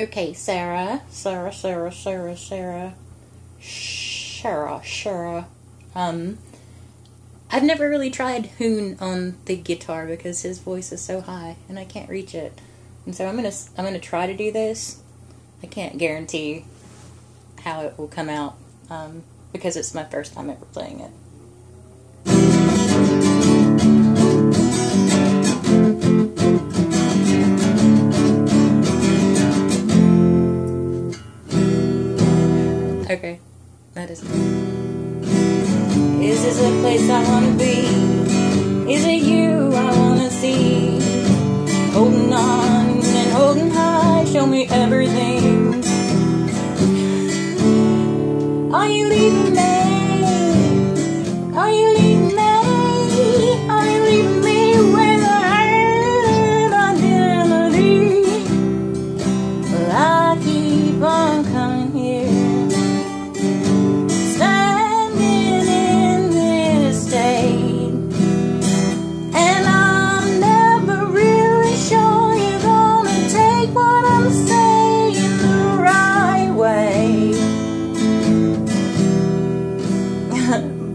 Okay, Sarah, Sarah, Sarah, Sarah, Sarah, Sarah, Sarah. Um, I've never really tried Hoon on the guitar because his voice is so high and I can't reach it. And so I'm gonna I'm gonna try to do this. I can't guarantee how it will come out um, because it's my first time ever playing it. Okay, that is. Is this a place I wanna be? Is it you I wanna see? Holding on and holding high, show me everything. Are you leaving me?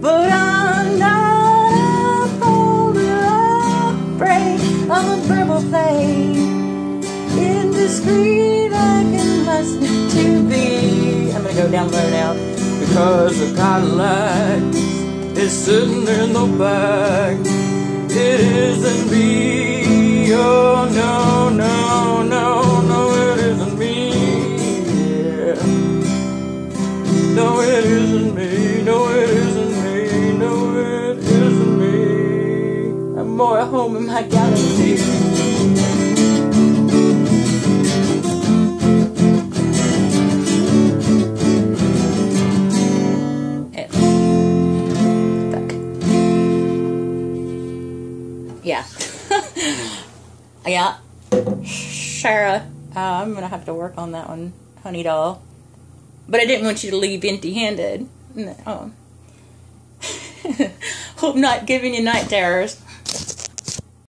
But I'm not afraid of a verbal play. Indiscreet I can must to be. I'm gonna go down low now. Because the Cadillac is sitting in the back. It isn't me. Oh, no, no, no, no, it isn't me. Yeah. No, it isn't me. No, more at home in my galaxy. Yeah. yeah. Sarah, uh, I'm gonna have to work on that one, honey doll. But I didn't want you to leave empty handed. Oh. Hope not giving you night terrors.